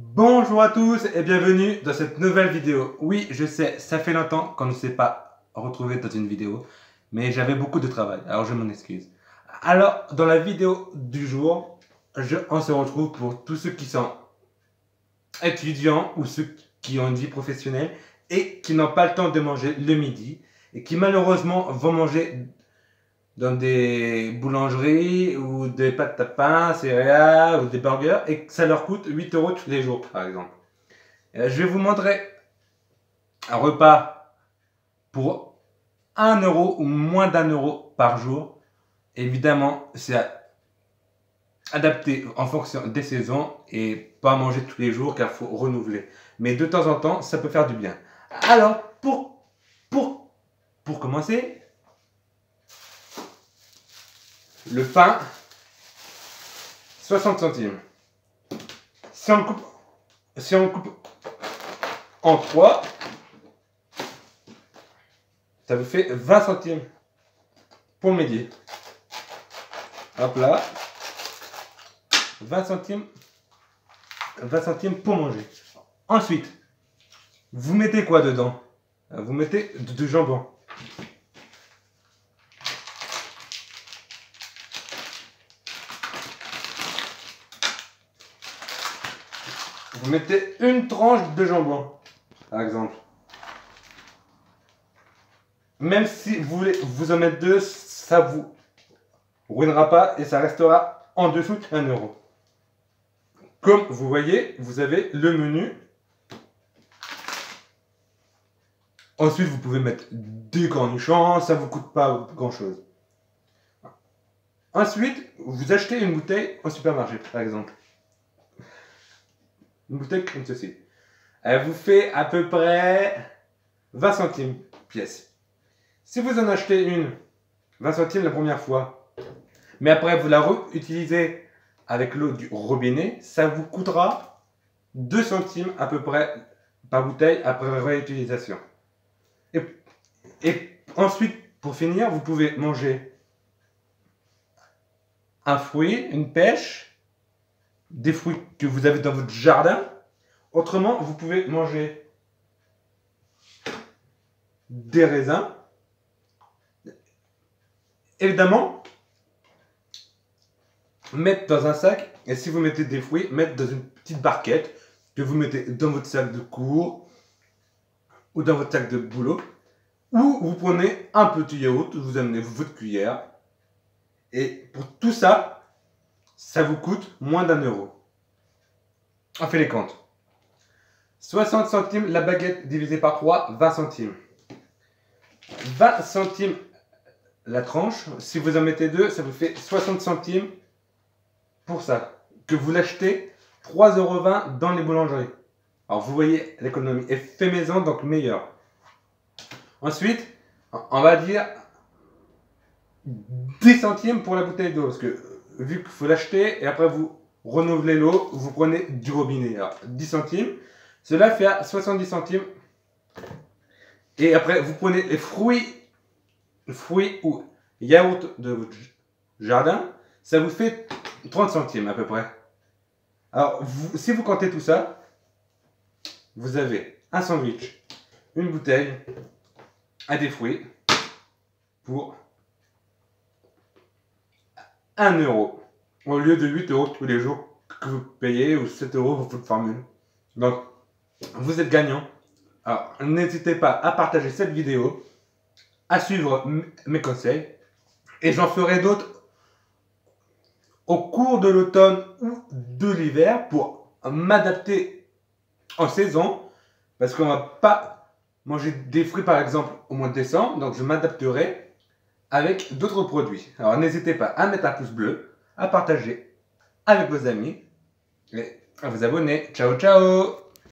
Bonjour à tous et bienvenue dans cette nouvelle vidéo. Oui, je sais, ça fait longtemps qu'on ne s'est pas retrouvé dans une vidéo, mais j'avais beaucoup de travail, alors je m'en excuse. Alors, dans la vidéo du jour, on se retrouve pour tous ceux qui sont étudiants ou ceux qui ont une vie professionnelle et qui n'ont pas le temps de manger le midi et qui malheureusement vont manger dans des boulangeries ou des pâtes à pain, céréales ou des burgers et que ça leur coûte 8 euros tous les jours par exemple. Euh, je vais vous montrer un repas pour 1 euro ou moins d'un euro par jour. Évidemment, c'est adapté en fonction des saisons et pas manger tous les jours car il faut renouveler. Mais de temps en temps, ça peut faire du bien. Alors, pour, pour, pour commencer, le pain, 60 centimes. Si on coupe, si on coupe en 3, ça vous fait 20 centimes pour midi. Hop là. 20 centimes. 20 centimes pour manger. Ensuite, vous mettez quoi dedans? Vous mettez du jambon. Vous mettez une tranche de jambon, par exemple. Même si vous voulez vous en mettre deux, ça vous ruinera pas et ça restera en dessous de 1 euro. Comme vous voyez, vous avez le menu. Ensuite, vous pouvez mettre des cornichons, ça ne vous coûte pas grand chose. Ensuite, vous achetez une bouteille au supermarché, par exemple une bouteille comme ceci. Elle vous fait à peu près 20 centimes pièce. Si vous en achetez une, 20 centimes la première fois, mais après vous la réutilisez avec l'eau du robinet, ça vous coûtera 2 centimes à peu près par bouteille après réutilisation. Et, et ensuite, pour finir, vous pouvez manger un fruit, une pêche, des fruits que vous avez dans votre jardin. Autrement, vous pouvez manger des raisins. Évidemment, mettre dans un sac, et si vous mettez des fruits, mettre dans une petite barquette que vous mettez dans votre sac de cours ou dans votre sac de boulot. Ou vous prenez un petit yaourt, vous amenez votre cuillère. Et pour tout ça, ça vous coûte moins d'un euro. On fait les comptes. 60 centimes la baguette divisée par 3, 20 centimes. 20 centimes la tranche. Si vous en mettez deux, ça vous fait 60 centimes pour ça. Que vous l'achetez 3,20 euros dans les boulangeries. Alors vous voyez l'économie. est fait maison, donc meilleur. Ensuite, on va dire 10 centimes pour la bouteille d'eau. Parce que vu qu'il faut l'acheter et après vous renouvelez l'eau, vous prenez du robinet. Alors, 10 centimes. Cela fait à 70 centimes. Et après, vous prenez les fruits, fruits ou yaourt de votre jardin. Ça vous fait 30 centimes à peu près. Alors, si vous comptez tout ça, vous avez un sandwich, une bouteille, un des fruits pour 1 euro au lieu de 8 euros tous les jours que vous payez ou 7 euros pour votre formule. Donc, vous êtes gagnant. Alors, n'hésitez pas à partager cette vidéo, à suivre mes conseils et j'en ferai d'autres au cours de l'automne ou de l'hiver pour m'adapter en saison parce qu'on va pas manger des fruits par exemple au mois de décembre donc je m'adapterai avec d'autres produits. Alors n'hésitez pas à mettre un pouce bleu, à partager avec vos amis et à vous abonner. Ciao ciao